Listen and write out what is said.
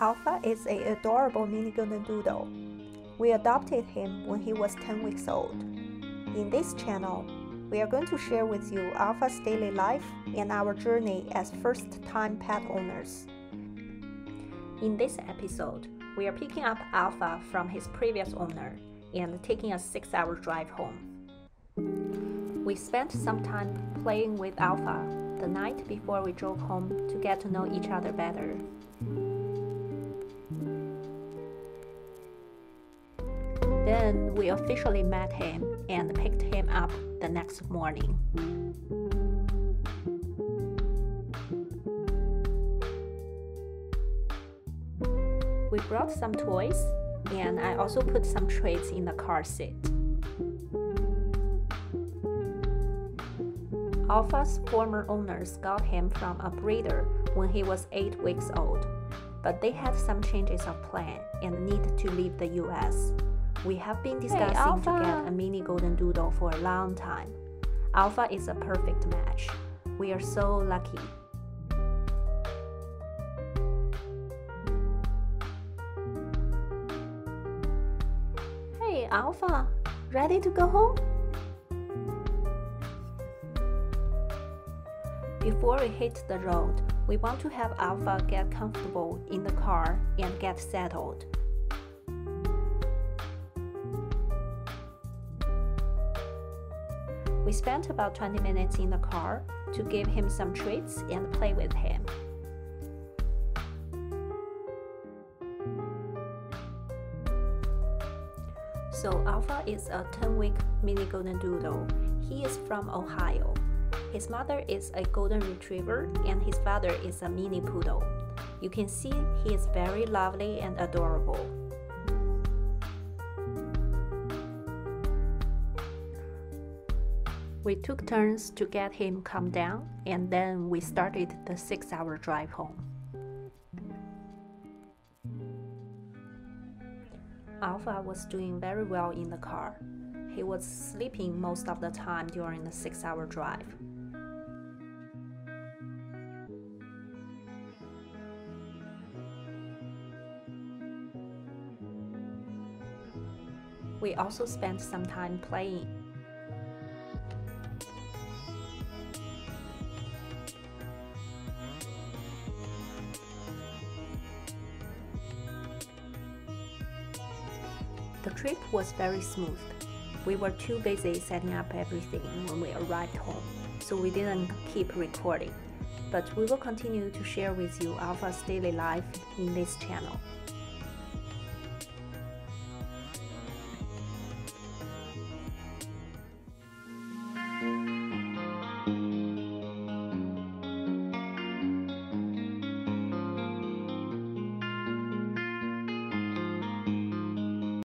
Alpha is a adorable mini golden doodle. We adopted him when he was 10 weeks old. In this channel, we are going to share with you Alpha's daily life and our journey as first-time pet owners. In this episode, we are picking up Alpha from his previous owner and taking a 6-hour drive home. We spent some time playing with Alpha the night before we drove home to get to know each other better. Then we officially met him and picked him up the next morning. We brought some toys and I also put some treats in the car seat. Alpha's former owners got him from a breeder when he was 8 weeks old, but they had some changes of plan and need to leave the US. We have been discussing hey, to get a mini golden doodle for a long time. Alpha is a perfect match. We are so lucky. Hey, Alpha, ready to go home? Before we hit the road, we want to have Alpha get comfortable in the car and get settled. We spent about 20 minutes in the car to give him some treats and play with him. So Alpha is a 10-week mini golden doodle. He is from Ohio. His mother is a golden retriever and his father is a mini poodle. You can see he is very lovely and adorable. We took turns to get him calmed down and then we started the 6 hour drive home. Alpha was doing very well in the car. He was sleeping most of the time during the 6 hour drive. We also spent some time playing. The trip was very smooth. We were too busy setting up everything when we arrived home, so we didn't keep recording. But we will continue to share with you Alpha's daily life in this channel.